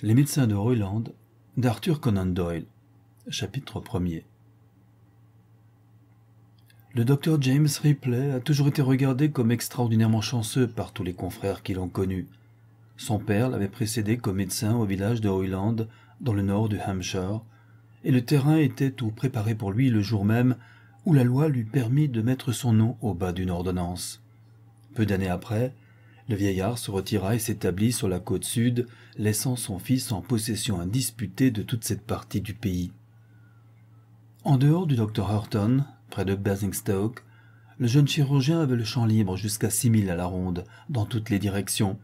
Les médecins de Royland d'Arthur Conan Doyle. Chapitre 1er Le docteur James Ripley a toujours été regardé comme extraordinairement chanceux par tous les confrères qui l'ont connu. Son père l'avait précédé comme médecin au village de Hoyland, dans le nord du Hampshire, et le terrain était tout préparé pour lui le jour même où la loi lui permit de mettre son nom au bas d'une ordonnance. Peu d'années après, le vieillard se retira et s'établit sur la côte sud, laissant son fils en possession indisputée de toute cette partie du pays. En dehors du docteur Hurton, près de Basingstoke, le jeune chirurgien avait le champ libre jusqu'à six milles à la ronde, dans toutes les directions,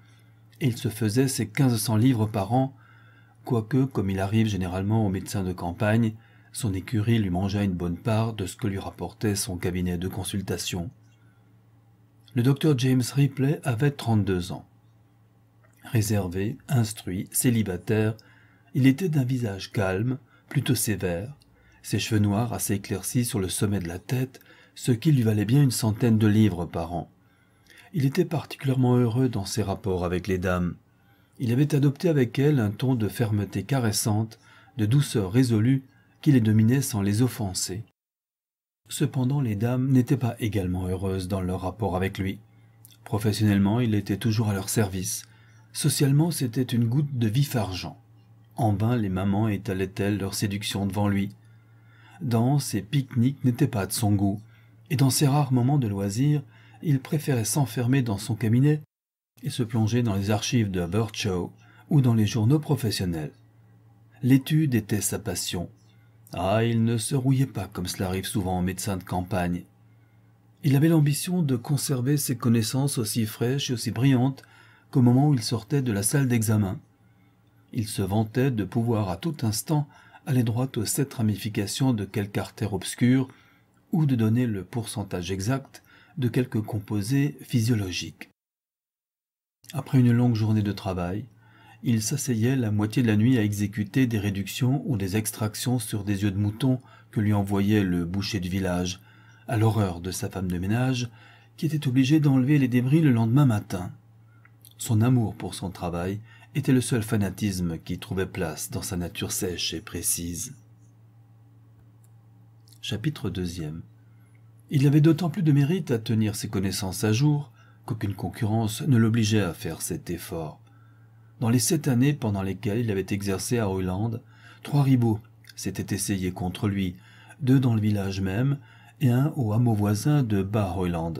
et il se faisait ses quinze cents livres par an, quoique, comme il arrive généralement aux médecins de campagne, son écurie lui mangeât une bonne part de ce que lui rapportait son cabinet de consultation. Le docteur James Ripley avait trente-deux ans. Réservé, instruit, célibataire, il était d'un visage calme, plutôt sévère, ses cheveux noirs assez éclaircis sur le sommet de la tête, ce qui lui valait bien une centaine de livres par an. Il était particulièrement heureux dans ses rapports avec les dames. Il avait adopté avec elles un ton de fermeté caressante, de douceur résolue, qui les dominait sans les offenser. Cependant, les dames n'étaient pas également heureuses dans leur rapport avec lui. Professionnellement, il était toujours à leur service. Socialement, c'était une goutte de vif argent. En vain, les mamans étalaient-elles leur séduction devant lui. Dans ses pique-niques n'étaient pas de son goût, et dans ses rares moments de loisir, il préférait s'enfermer dans son cabinet et se plonger dans les archives de Virchow ou dans les journaux professionnels. L'étude était sa passion, ah, il ne se rouillait pas comme cela arrive souvent aux médecins de campagne. Il avait l'ambition de conserver ses connaissances aussi fraîches et aussi brillantes qu'au moment où il sortait de la salle d'examen. Il se vantait de pouvoir à tout instant aller droit aux sept ramifications de quelque artère obscure ou de donner le pourcentage exact de quelque composé physiologique. Après une longue journée de travail, il s'asseyait la moitié de la nuit à exécuter des réductions ou des extractions sur des yeux de mouton que lui envoyait le boucher du village, à l'horreur de sa femme de ménage, qui était obligée d'enlever les débris le lendemain matin. Son amour pour son travail était le seul fanatisme qui trouvait place dans sa nature sèche et précise. Chapitre 2 Il avait d'autant plus de mérite à tenir ses connaissances à jour qu'aucune concurrence ne l'obligeait à faire cet effort. Dans les sept années pendant lesquelles il avait exercé à Hoyland, trois ribauds s'étaient essayés contre lui, deux dans le village même et un au hameau voisin de bas Hoyland.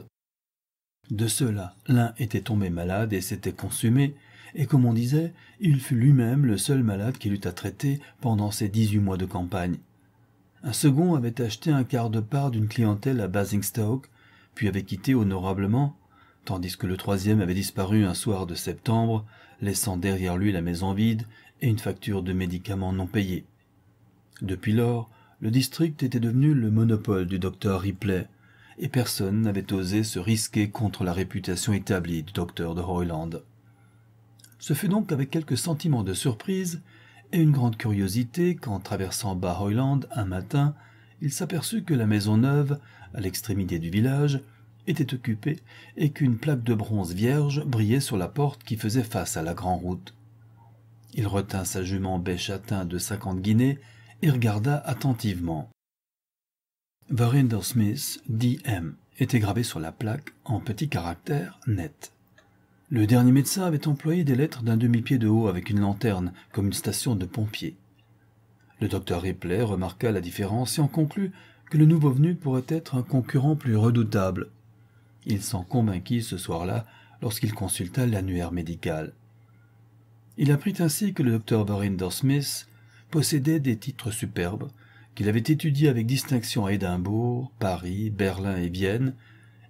De ceux-là, l'un était tombé malade et s'était consumé, et comme on disait, il fut lui-même le seul malade qu'il eut à traiter pendant ses dix-huit mois de campagne. Un second avait acheté un quart de part d'une clientèle à Basingstoke, puis avait quitté honorablement, tandis que le troisième avait disparu un soir de septembre, laissant derrière lui la maison vide et une facture de médicaments non payée. Depuis lors, le district était devenu le monopole du docteur Ripley, et personne n'avait osé se risquer contre la réputation établie du docteur de Hoyland. Ce fut donc avec quelques sentiments de surprise et une grande curiosité qu'en traversant Bas Hoyland un matin, il s'aperçut que la maison neuve, à l'extrémité du village, était occupé et qu'une plaque de bronze vierge brillait sur la porte qui faisait face à la grande route. Il retint sa jument bai châtain de cinquante guinées et regarda attentivement. Verinder Smith, D.M., était gravé sur la plaque en petits caractères nets. Le dernier médecin avait employé des lettres d'un demi-pied de haut avec une lanterne, comme une station de pompiers. Le docteur Ripley remarqua la différence et en conclut que le nouveau venu pourrait être un concurrent plus redoutable il s'en convainquit ce soir-là lorsqu'il consulta l'annuaire médical. Il apprit ainsi que le docteur Verinder Smith possédait des titres superbes, qu'il avait étudiés avec distinction à Édimbourg, Paris, Berlin et Vienne,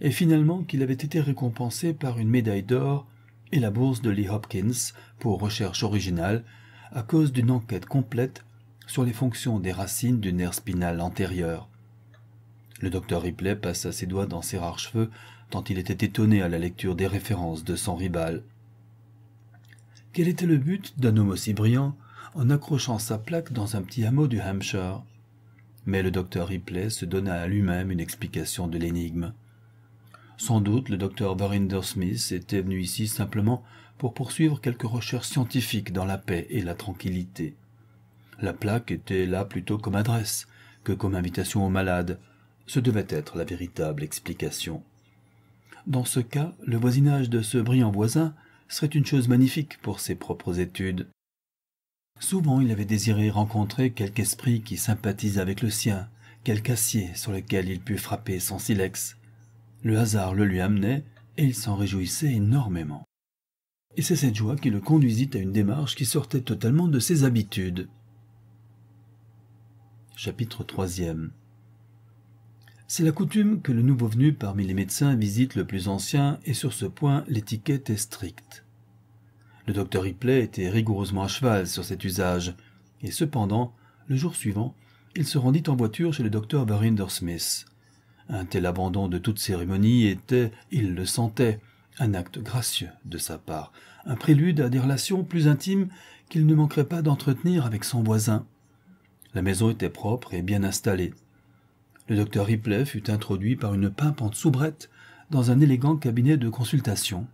et finalement qu'il avait été récompensé par une médaille d'or et la bourse de Lee Hopkins pour recherche originale à cause d'une enquête complète sur les fonctions des racines du nerf spinal antérieur. Le docteur Ripley passa ses doigts dans ses rares cheveux tant il était étonné à la lecture des références de son rival. Quel était le but d'un homme aussi brillant en accrochant sa plaque dans un petit hameau du Hampshire? Mais le docteur Ripley se donna à lui-même une explication de l'énigme. Sans doute le docteur Verinder Smith était venu ici simplement pour poursuivre quelques recherches scientifiques dans la paix et la tranquillité. La plaque était là plutôt comme adresse que comme invitation aux malades. Ce devait être la véritable explication. Dans ce cas, le voisinage de ce brillant voisin serait une chose magnifique pour ses propres études. Souvent il avait désiré rencontrer quelque esprit qui sympathise avec le sien, quelque acier sur lequel il pût frapper son silex. Le hasard le lui amenait, et il s'en réjouissait énormément. Et c'est cette joie qui le conduisit à une démarche qui sortait totalement de ses habitudes. Chapitre 3 C'est la coutume que le nouveau venu parmi les médecins visite le plus ancien, et sur ce point l'étiquette est stricte. Le docteur Ripley était rigoureusement à cheval sur cet usage, et cependant, le jour suivant, il se rendit en voiture chez le docteur Verinder Smith. Un tel abandon de toute cérémonie était, il le sentait, un acte gracieux de sa part, un prélude à des relations plus intimes qu'il ne manquerait pas d'entretenir avec son voisin. La maison était propre et bien installée. Le docteur Ripley fut introduit par une pimpante soubrette dans un élégant cabinet de consultation.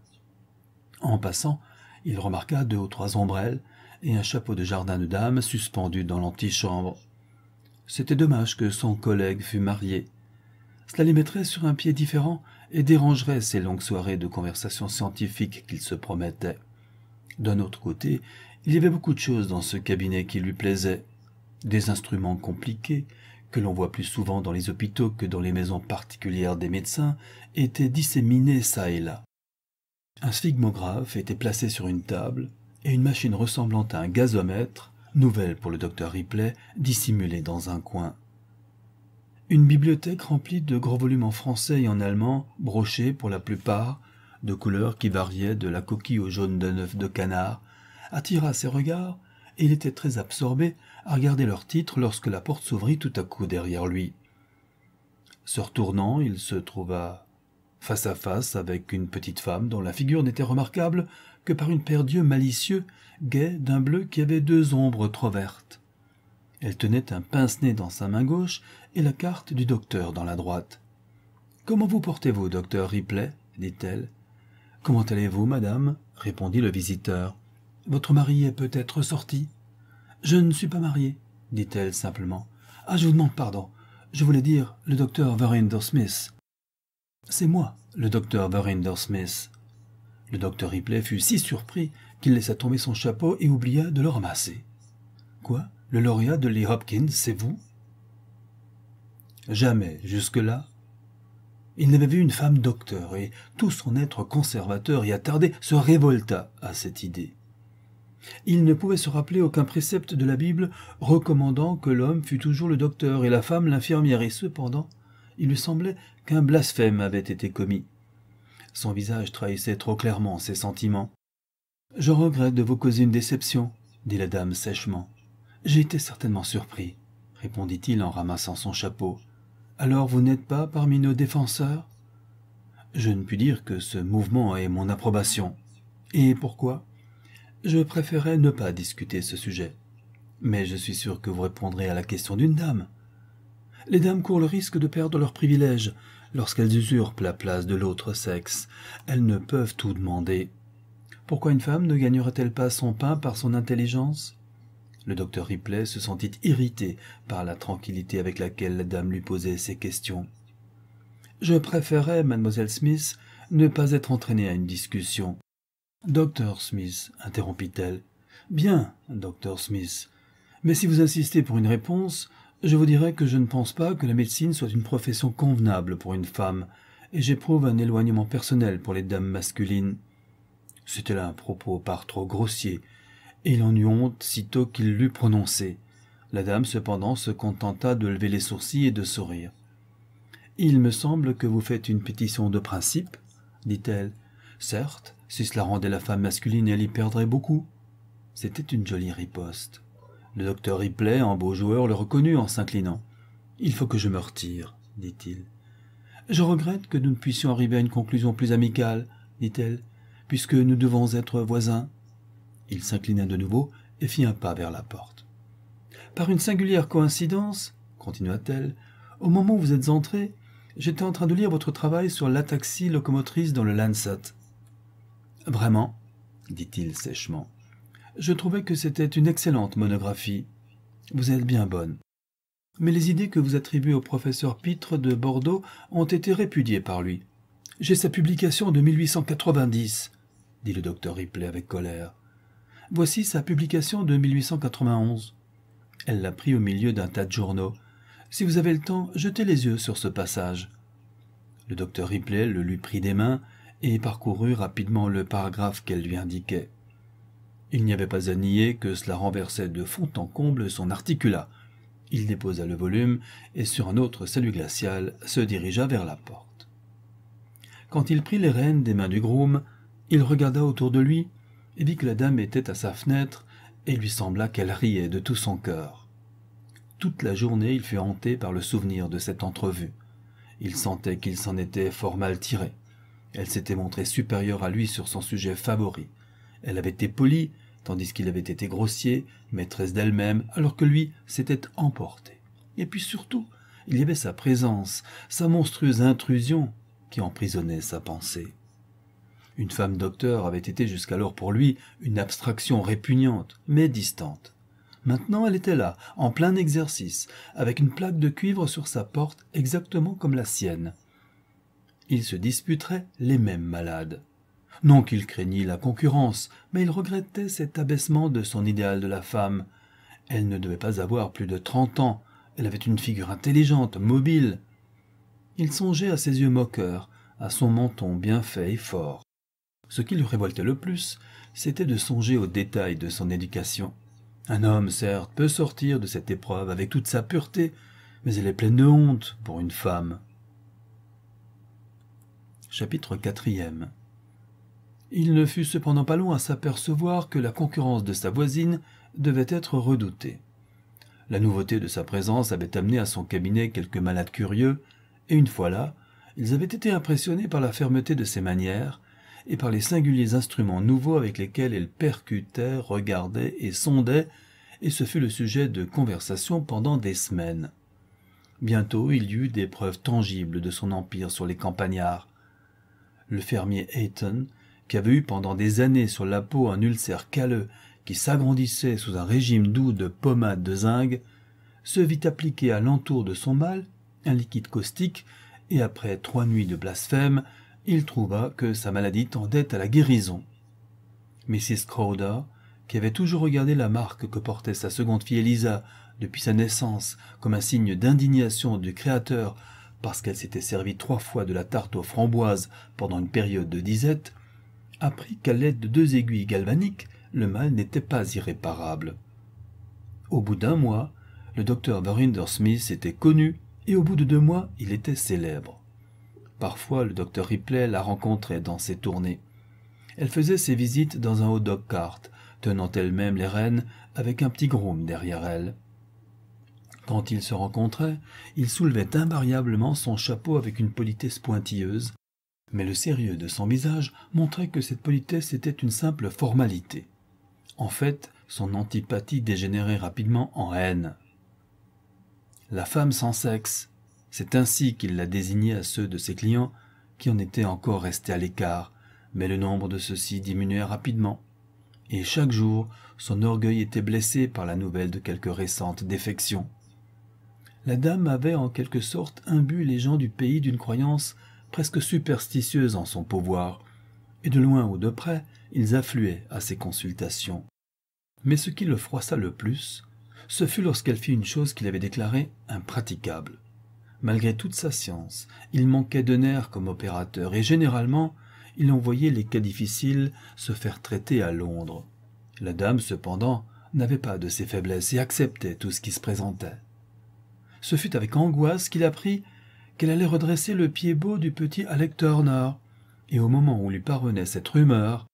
En passant, il remarqua deux ou trois ombrelles et un chapeau de jardin de dame suspendu dans l'antichambre. C'était dommage que son collègue fût marié. Cela les mettrait sur un pied différent et dérangerait ces longues soirées de conversation scientifique qu'il se promettait. D'un autre côté, il y avait beaucoup de choses dans ce cabinet qui lui plaisaient. Des instruments compliqués, que l'on voit plus souvent dans les hôpitaux que dans les maisons particulières des médecins, étaient disséminés çà et là. Un sphygmographe était placé sur une table, et une machine ressemblant à un gazomètre, nouvelle pour le docteur Ripley, dissimulée dans un coin. Une bibliothèque remplie de gros volumes en français et en allemand, brochés pour la plupart, de couleurs qui variaient de la coquille au jaune d'un œuf de canard, attira ses regards, il était très absorbé à regarder leurs titres lorsque la porte s'ouvrit tout à coup derrière lui. Se retournant, il se trouva face à face avec une petite femme dont la figure n'était remarquable que par une paire d'yeux malicieux, gais d'un bleu qui avait deux ombres trop vertes. Elle tenait un pince-nez dans sa main gauche et la carte du docteur dans la droite. Comment vous portez-vous, docteur Ripley? dit-elle. Comment allez-vous, madame? répondit le visiteur. Votre mari est peut-être sorti Je ne suis pas marié, dit-elle simplement. Ah, je vous demande pardon. Je voulais dire le docteur Verinder Smith. C'est moi, le docteur Verinder Smith. Le docteur Ripley fut si surpris qu'il laissa tomber son chapeau et oublia de le ramasser. Quoi? Le lauréat de Lee Hopkins, c'est vous? Jamais, jusque-là, il n'avait vu une femme docteur, et tout son être conservateur et attardé se révolta à cette idée. Il ne pouvait se rappeler aucun précepte de la Bible recommandant que l'homme fût toujours le docteur et la femme l'infirmière, et cependant, il lui semblait qu'un blasphème avait été commis. Son visage trahissait trop clairement ses sentiments. Je regrette de vous causer une déception, dit la dame sèchement. J'ai été certainement surpris, répondit-il en ramassant son chapeau. Alors vous n'êtes pas parmi nos défenseurs? Je ne puis dire que ce mouvement ait mon approbation. Et pourquoi? Je préférais ne pas discuter ce sujet. Mais je suis sûr que vous répondrez à la question d'une dame. Les dames courent le risque de perdre leurs privilèges lorsqu'elles usurpent la place de l'autre sexe. Elles ne peuvent tout demander. Pourquoi une femme ne gagnerait-elle pas son pain par son intelligence? Le docteur Ripley se sentit irrité par la tranquillité avec laquelle la dame lui posait ces questions. Je préférerais, mademoiselle Smith, ne pas être entraînée à une discussion. Docteur Smith, interrompit-elle. Bien, docteur Smith. Mais si vous insistez pour une réponse, je vous dirais que je ne pense pas que la médecine soit une profession convenable pour une femme, et j'éprouve un éloignement personnel pour les dames masculines. C'était là un propos par trop grossier, et il en eut honte sitôt qu'il l'eut prononcé. La dame cependant se contenta de lever les sourcils et de sourire. Il me semble que vous faites une pétition de principe, dit-elle. Certes, si cela rendait la femme masculine, elle y perdrait beaucoup. C'était une jolie riposte. Le docteur Ripley, en beau joueur, le reconnut en s'inclinant. Il faut que je me retire, dit-il. Je regrette que nous ne puissions arriver à une conclusion plus amicale, dit-elle, puisque nous devons être voisins. Il s'inclina de nouveau et fit un pas vers la porte. Par une singulière coïncidence, continua-t-elle, au moment où vous êtes entré, J'étais en train de lire votre travail sur l'ataxie locomotrice dans le Lancet. Vraiment dit-il sèchement. Je trouvais que c'était une excellente monographie. Vous êtes bien bonne. Mais les idées que vous attribuez au professeur Pitre de Bordeaux ont été répudiées par lui. J'ai sa publication de 1890, dit le docteur Ripley avec colère. Voici sa publication de 1891. Elle l'a pris au milieu d'un tas de journaux. Si vous avez le temps, jetez les yeux sur ce passage. Le docteur Ripley le lui prit des mains et parcourut rapidement le paragraphe qu'elle lui indiquait. Il n'y avait pas à nier que cela renversait de fond en comble son articulat. Il déposa le volume et sur un autre salut glacial se dirigea vers la porte. Quand il prit les rênes des mains du groom, il regarda autour de lui et vit que la dame était à sa fenêtre et lui sembla qu'elle riait de tout son cœur. Toute la journée il fut hanté par le souvenir de cette entrevue. Il sentait qu'il s'en était fort mal tiré. Elle s'était montrée supérieure à lui sur son sujet favori. Elle avait été polie, tandis qu'il avait été grossier, maîtresse d'elle-même, alors que lui s'était emporté. Et puis surtout, il y avait sa présence, sa monstrueuse intrusion, qui emprisonnait sa pensée. Une femme docteur avait été jusqu'alors pour lui une abstraction répugnante, mais distante. Maintenant elle était là, en plein exercice, avec une plaque de cuivre sur sa porte exactement comme la sienne. Il se disputerait les mêmes malades. Non qu'il craignît la concurrence, mais il regrettait cet abaissement de son idéal de la femme. Elle ne devait pas avoir plus de trente ans, elle avait une figure intelligente, mobile. Il songeait à ses yeux moqueurs, à son menton bien fait et fort. Ce qui lui révoltait le plus, c'était de songer aux détails de son éducation. Un homme, certes, peut sortir de cette épreuve avec toute sa pureté, mais elle est pleine de honte pour une femme. Chapitre quatrième Il ne fut cependant pas long à s'apercevoir que la concurrence de sa voisine devait être redoutée. La nouveauté de sa présence avait amené à son cabinet quelques malades curieux, et une fois là, ils avaient été impressionnés par la fermeté de ses manières et par les singuliers instruments nouveaux avec lesquels elle percutait, regardait et sondait, et ce fut le sujet de conversation pendant des semaines. Bientôt il y eut des preuves tangibles de son empire sur les campagnards, le fermier Hayton, qui avait eu pendant des années sur la peau un ulcère calleux qui s'agrandissait sous un régime doux de pommade de zinc, se vit appliquer à l'entour de son mal un liquide caustique, et après trois nuits de blasphème, il trouva que sa maladie tendait à la guérison. Mrs. Crowder, qui avait toujours regardé la marque que portait sa seconde fille Elisa depuis sa naissance comme un signe d'indignation du Créateur parce qu'elle s'était servie trois fois de la tarte aux framboises pendant une période de disette, apprit qu'à l'aide de deux aiguilles galvaniques, le mal n'était pas irréparable. Au bout d'un mois, le docteur Verinder Smith était connu et au bout de deux mois, il était célèbre. Parfois, le docteur Ripley la rencontrait dans ses tournées. Elle faisait ses visites dans un haut dog cart, tenant elle-même les rênes avec un petit groom derrière elle. Quand ils se rencontraient, il soulevait invariablement son chapeau avec une politesse pointilleuse, mais le sérieux de son visage montrait que cette politesse était une simple formalité. En fait, son antipathie dégénérait rapidement en haine. La femme sans sexe, c'est ainsi qu'il la désignait à ceux de ses clients qui en étaient encore restés à l'écart, mais le nombre de ceux-ci diminuait rapidement, et chaque jour son orgueil était blessé par la nouvelle de quelque récente défection la dame avait en quelque sorte imbu les gens du pays d'une croyance presque superstitieuse en son pouvoir, et de loin ou de près ils affluaient à ses consultations. Mais ce qui le froissa le plus, ce fut lorsqu'elle fit une chose qu'il avait déclarée impraticable. Malgré toute sa science, il manquait de nerfs comme opérateur, et généralement il envoyait les cas difficiles se faire traiter à Londres. La dame, cependant, n'avait pas de ces faiblesses et acceptait tout ce qui se présentait ce fut avec angoisse qu'il apprit qu'elle allait redresser le pied beau du petit Alec Turner, et au moment où lui parvenait cette rumeur,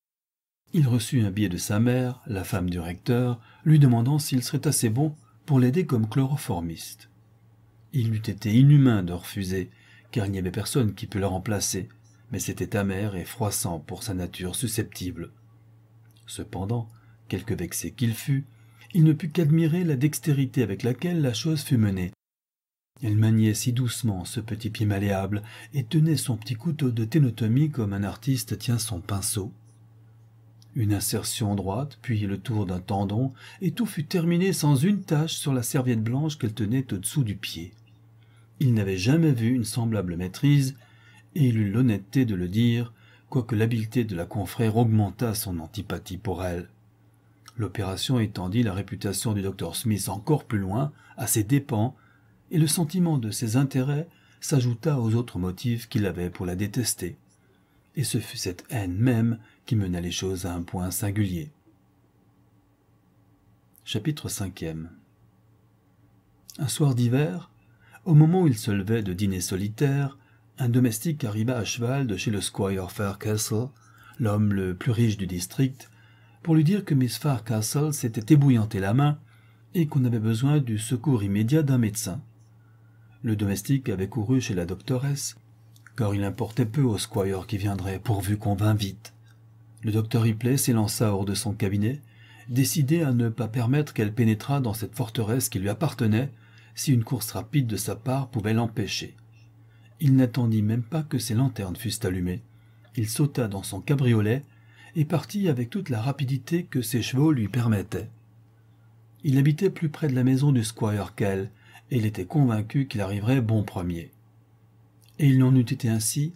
il reçut un billet de sa mère, la femme du recteur, lui demandant s'il serait assez bon pour l'aider comme chloroformiste. Il eût été inhumain de refuser, car il n'y avait personne qui pût le remplacer, mais c'était amer et froissant pour sa nature susceptible. Cependant, quelque vexé qu'il fût, il ne put qu'admirer la dextérité avec laquelle la chose fut menée, Elle maniait si doucement ce petit pied malléable et tenait son petit couteau de ténotomie comme un artiste tient son pinceau. Une insertion droite, puis le tour d'un tendon, et tout fut terminé sans une tache sur la serviette blanche qu'elle tenait au-dessous du pied. Il n'avait jamais vu une semblable maîtrise, et il eut l'honnêteté de le dire, quoique l'habileté de la confrère augmentât son antipathie pour elle. L'opération étendit la réputation du docteur Smith encore plus loin, à ses dépens, et le sentiment de ses intérêts s'ajouta aux autres motifs qu'il avait pour la détester. Et ce fut cette haine même qui mena les choses à un point singulier. Chapitre 5 Un soir d'hiver, au moment où il se levait de dîner solitaire, un domestique arriva à cheval de chez le squire Faircastle, l'homme le plus riche du district, pour lui dire que Miss Faircastle s'était ébouillanté la main et qu'on avait besoin du secours immédiat d'un médecin. Le domestique avait couru chez la doctoresse, car il importait peu au squire qui viendrait, pourvu qu'on vînt vite. Le docteur Ripley s'élança hors de son cabinet, décidé à ne pas permettre qu'elle pénétrât dans cette forteresse qui lui appartenait, si une course rapide de sa part pouvait l'empêcher. Il n'attendit même pas que ses lanternes fussent allumées. Il sauta dans son cabriolet et partit avec toute la rapidité que ses chevaux lui permettaient. Il habitait plus près de la maison du squire qu'elle, il était convaincu qu'il arriverait bon premier. Et il n'en eût été ainsi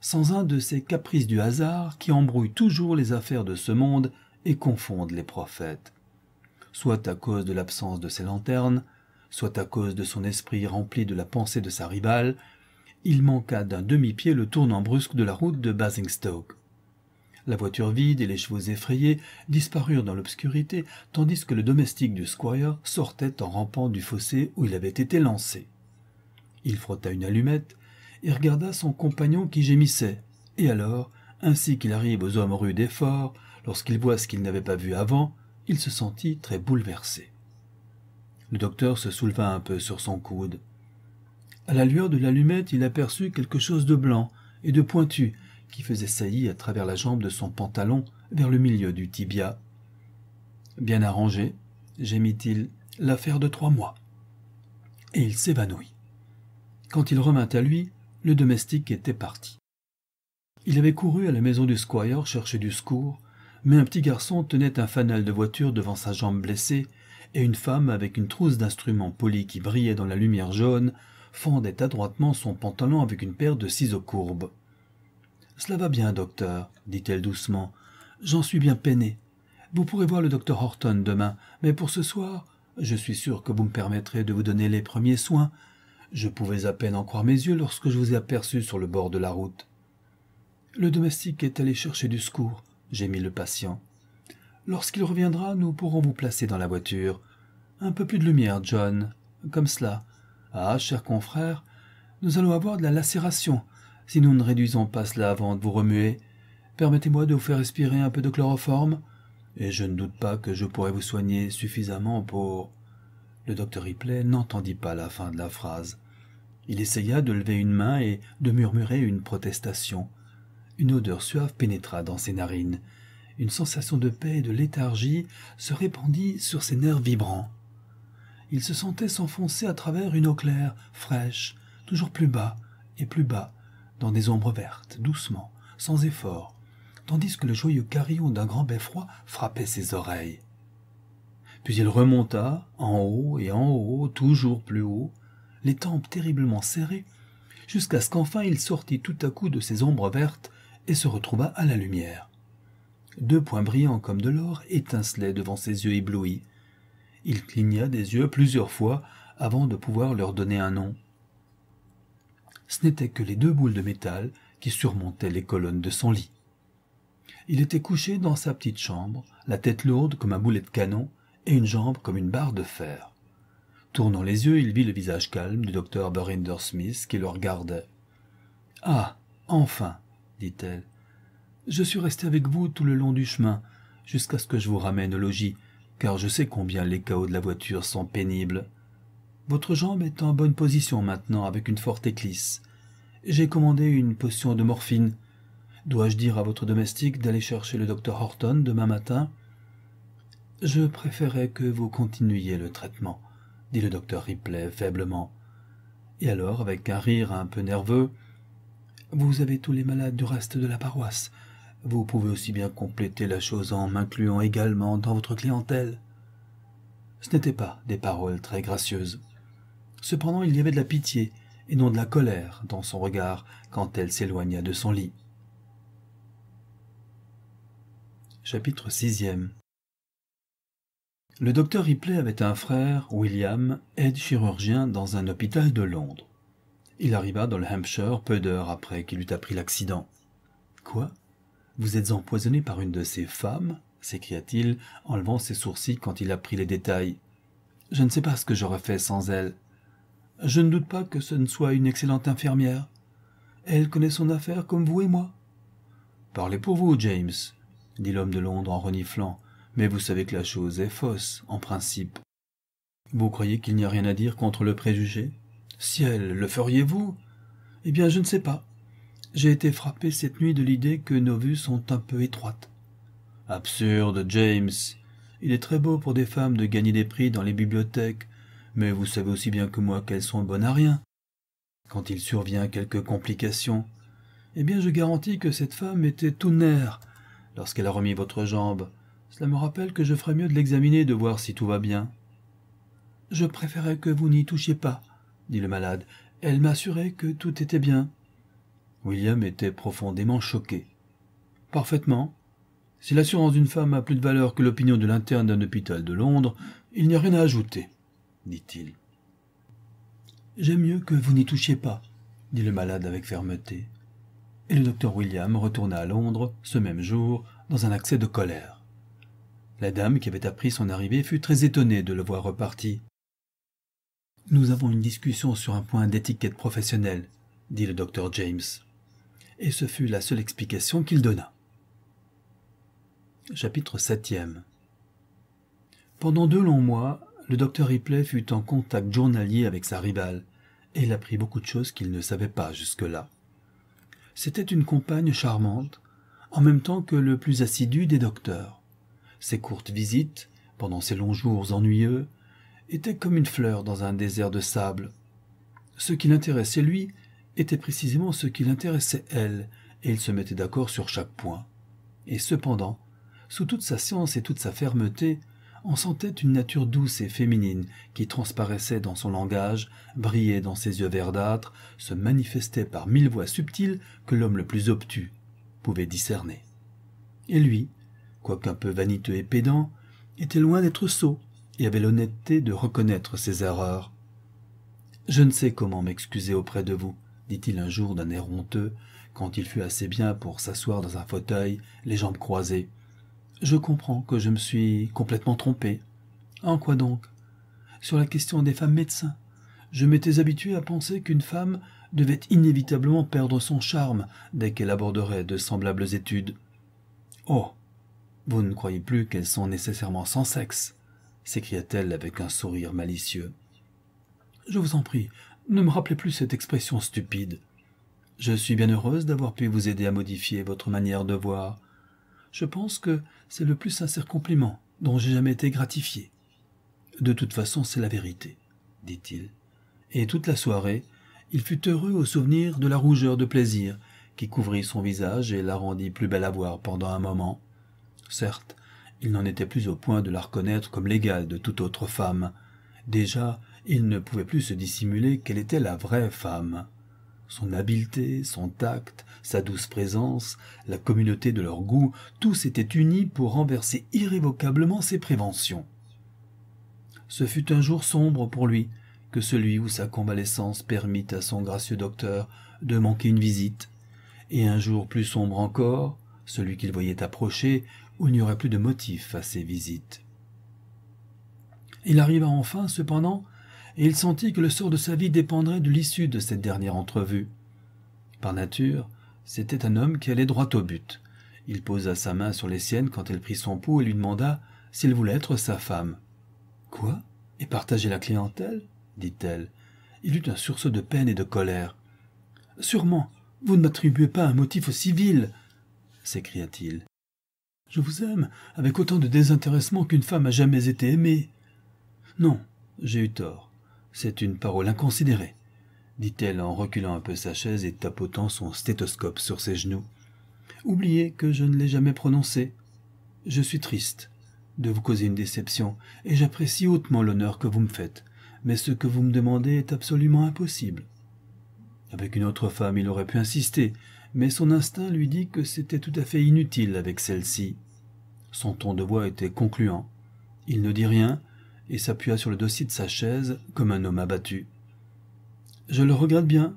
sans un de ces caprices du hasard qui embrouillent toujours les affaires de ce monde et confondent les prophètes. Soit à cause de l'absence de ses lanternes, soit à cause de son esprit rempli de la pensée de sa rivale, il manqua d'un demi-pied le tournant brusque de la route de Basingstoke. La voiture vide et les chevaux effrayés disparurent dans l'obscurité, tandis que le domestique du squire sortait en rampant du fossé où il avait été lancé. Il frotta une allumette et regarda son compagnon qui gémissait, et alors, ainsi qu'il arrive aux hommes rudes et forts, lorsqu'il voit ce qu'il n'avait pas vu avant, il se sentit très bouleversé. Le docteur se souleva un peu sur son coude. À la lueur de l'allumette, il aperçut quelque chose de blanc et de pointu qui faisait saillie à travers la jambe de son pantalon vers le milieu du tibia. Bien arrangé, gémit-il, l'affaire de trois mois. Et il s'évanouit. Quand il revint à lui, le domestique était parti. Il avait couru à la maison du squire chercher du secours, mais un petit garçon tenait un fanal de voiture devant sa jambe blessée, et une femme avec une trousse d'instruments polis qui brillait dans la lumière jaune fendait adroitement son pantalon avec une paire de ciseaux courbes. Cela va bien, docteur, dit-elle doucement. J'en suis bien peinée. Vous pourrez voir le docteur Horton demain, mais pour ce soir, je suis sûr que vous me permettrez de vous donner les premiers soins. Je pouvais à peine en croire mes yeux lorsque je vous ai aperçu sur le bord de la route. Le domestique est allé chercher du secours, gémit le patient. Lorsqu'il reviendra, nous pourrons vous placer dans la voiture. Un peu plus de lumière, John. Comme cela. Ah, cher confrère, nous allons avoir de la lacération, si nous ne réduisons pas cela avant de vous remuer. Permettez-moi de vous faire respirer un peu de chloroforme, et je ne doute pas que je pourrai vous soigner suffisamment pour. Le docteur Ripley n'entendit pas la fin de la phrase. Il essaya de lever une main et de murmurer une protestation. Une odeur suave pénétra dans ses narines. Une sensation de paix et de léthargie se répandit sur ses nerfs vibrants il se sentait s'enfoncer à travers une eau claire, fraîche, toujours plus bas et plus bas, dans des ombres vertes, doucement, sans effort, tandis que le joyeux carillon d'un grand beffroi frappait ses oreilles. Puis il remonta, en haut et en haut, toujours plus haut, les tempes terriblement serrées, jusqu'à ce qu'enfin il sortit tout à coup de ces ombres vertes et se retrouva à la lumière. Deux points brillants comme de l'or étincelaient devant ses yeux éblouis, il cligna des yeux plusieurs fois avant de pouvoir leur donner un nom. Ce n'étaient que les deux boules de métal qui surmontaient les colonnes de son lit. Il était couché dans sa petite chambre, la tête lourde comme un boulet de canon et une jambe comme une barre de fer. Tournant les yeux, il vit le visage calme du docteur Burinder Smith qui le regardait. Ah, enfin, dit-elle. Je suis resté avec vous tout le long du chemin, jusqu'à ce que je vous ramène au logis, car je sais combien les chaos de la voiture sont pénibles. Votre jambe est en bonne position maintenant avec une forte éclisse. J'ai commandé une potion de morphine. Dois-je dire à votre domestique d'aller chercher le docteur Horton demain matin? Je préférais que vous continuiez le traitement, dit le docteur Ripley faiblement. Et alors, avec un rire un peu nerveux, Vous avez tous les malades du reste de la paroisse. Vous pouvez aussi bien compléter la chose en m'incluant également dans votre clientèle. Ce n'étaient pas des paroles très gracieuses. Cependant, il y avait de la pitié et non de la colère dans son regard quand elle s'éloigna de son lit. Chapitre 6 Le docteur Ripley avait un frère, William, aide chirurgien dans un hôpital de Londres. Il arriva dans le Hampshire peu d'heures après qu'il eut appris l'accident. Quoi? Vous êtes empoisonné par une de ces femmes? s'écria-t-il en levant ses sourcils quand il apprit les détails. Je ne sais pas ce que j'aurais fait sans elle. Je ne doute pas que ce ne soit une excellente infirmière. Elle connaît son affaire comme vous et moi. Parlez pour vous, James, dit l'homme de Londres en reniflant, mais vous savez que la chose est fausse, en principe. Vous croyez qu'il n'y a rien à dire contre le préjugé? Ciel, le feriez-vous? Eh bien, je ne sais pas. J'ai été frappé cette nuit de l'idée que nos vues sont un peu étroites. Absurde, James. Il est très beau pour des femmes de gagner des prix dans les bibliothèques, mais vous savez aussi bien que moi qu'elles sont bonnes à rien. Quand il survient quelque complication, eh bien je garantis que cette femme était tout nerf lorsqu'elle a remis votre jambe. Cela me rappelle que je ferais mieux de l'examiner de voir si tout va bien. Je préférais que vous n'y touchiez pas, dit le malade. Elle m'assurait que tout était bien. William était profondément choqué. Parfaitement. Si l'assurance d'une femme a plus de valeur que l'opinion de l'interne d'un hôpital de Londres, il n'y a rien à ajouter dit-il. J'aime mieux que vous n'y touchiez pas, dit le malade avec fermeté. Et le docteur William retourna à Londres ce même jour dans un accès de colère. La dame qui avait appris son arrivée fut très étonnée de le voir reparti. Nous avons une discussion sur un point d'étiquette professionnelle, dit le docteur James. Et ce fut la seule explication qu'il donna. Chapitre 7 Pendant deux longs mois, le docteur Ripley fut en contact journalier avec sa rivale, et il apprit beaucoup de choses qu'il ne savait pas jusque-là. C'était une compagne charmante, en même temps que le plus assidu des docteurs. Ses courtes visites, pendant ses longs jours ennuyeux, étaient comme une fleur dans un désert de sable. Ce qui l'intéressait lui était précisément ce qui l'intéressait elle, et ils se mettaient d'accord sur chaque point. Et cependant, sous toute sa science et toute sa fermeté, on sentait une nature douce et féminine qui transparaissait dans son langage, brillait dans ses yeux verdâtres, se manifestait par mille voix subtiles que l'homme le plus obtus pouvait discerner. Et lui, quoiqu'un peu vaniteux et pédant, était loin d'être sot et avait l'honnêteté de reconnaître ses erreurs. Je ne sais comment m'excuser auprès de vous, dit-il un jour d'un air honteux, quand il fut assez bien pour s'asseoir dans un fauteuil, les jambes croisées, je comprends que je me suis complètement trompé. En quoi donc? Sur la question des femmes médecins. Je m'étais habitué à penser qu'une femme devait inévitablement perdre son charme dès qu'elle aborderait de semblables études. Oh Vous ne croyez plus qu'elles sont nécessairement sans sexe s'écria-t-elle avec un sourire malicieux. Je vous en prie, ne me rappelez plus cette expression stupide. Je suis bien heureuse d'avoir pu vous aider à modifier votre manière de voir. Je pense que c'est le plus sincère compliment dont j'ai jamais été gratifié. De toute façon, c'est la vérité, dit-il. Et toute la soirée, il fut heureux au souvenir de la rougeur de plaisir qui couvrit son visage et la rendit plus belle à voir pendant un moment. Certes, il n'en était plus au point de la reconnaître comme l'égale de toute autre femme. Déjà, il ne pouvait plus se dissimuler qu'elle était la vraie femme. Son habileté, son tact, sa douce présence, la communauté de leur goût, tous s'étaient unis pour renverser irrévocablement ses préventions. Ce fut un jour sombre pour lui que celui où sa convalescence permit à son gracieux docteur de manquer une visite, et un jour plus sombre encore, celui qu'il voyait approcher, où il n'y aurait plus de motif à ses visites. Il arriva enfin, cependant, et il sentit que le sort de sa vie dépendrait de l'issue de cette dernière entrevue. Par nature, c'était un homme qui allait droit au but. Il posa sa main sur les siennes quand elle prit son pouls et lui demanda s'il voulait être sa femme. Quoi? Et partager la clientèle? dit-elle. Il eut un sursaut de peine et de colère. Sûrement, vous ne m'attribuez pas un motif aussi vil s'écria-t-il. Je vous aime avec autant de désintéressement qu'une femme a jamais été aimée. Non, j'ai eu tort. C'est une parole inconsidérée. Dit-elle en reculant un peu sa chaise et tapotant son stéthoscope sur ses genoux. Oubliez que je ne l'ai jamais prononcé. Je suis triste de vous causer une déception, et j'apprécie hautement l'honneur que vous me faites, mais ce que vous me demandez est absolument impossible. Avec une autre femme, il aurait pu insister, mais son instinct lui dit que c'était tout à fait inutile avec celle-ci. Son ton de voix était concluant. Il ne dit rien et s'appuya sur le dossier de sa chaise comme un homme abattu. Je le regrette bien,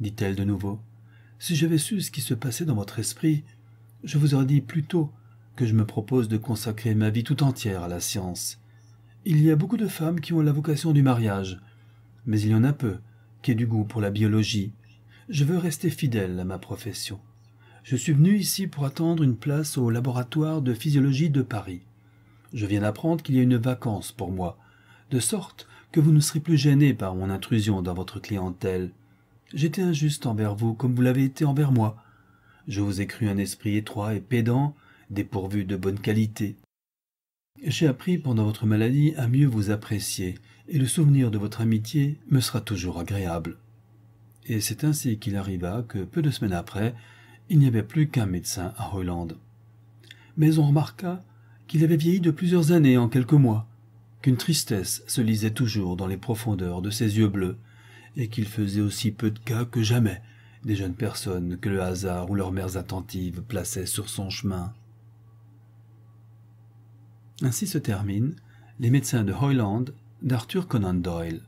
dit-elle de nouveau. Si j'avais su ce qui se passait dans votre esprit, je vous aurais dit plus tôt que je me propose de consacrer ma vie tout entière à la science. Il y a beaucoup de femmes qui ont la vocation du mariage, mais il y en a peu qui aient du goût pour la biologie. Je veux rester fidèle à ma profession. Je suis venu ici pour attendre une place au laboratoire de physiologie de Paris. Je viens d'apprendre qu'il y a une vacance pour moi, de sorte que vous ne serez plus gêné par mon intrusion dans votre clientèle. J'étais injuste envers vous comme vous l'avez été envers moi. Je vous ai cru un esprit étroit et pédant, dépourvu de bonne qualité. J'ai appris pendant votre maladie à mieux vous apprécier, et le souvenir de votre amitié me sera toujours agréable. Et c'est ainsi qu'il arriva que, peu de semaines après, il n'y avait plus qu'un médecin à Hollande. Mais on remarqua qu'il avait vieilli de plusieurs années en quelques mois, qu'une tristesse se lisait toujours dans les profondeurs de ses yeux bleus, et qu'il faisait aussi peu de cas que jamais des jeunes personnes que le hasard ou leurs mères attentives plaçaient sur son chemin. Ainsi se terminent Les médecins de Hoyland d'Arthur Conan Doyle.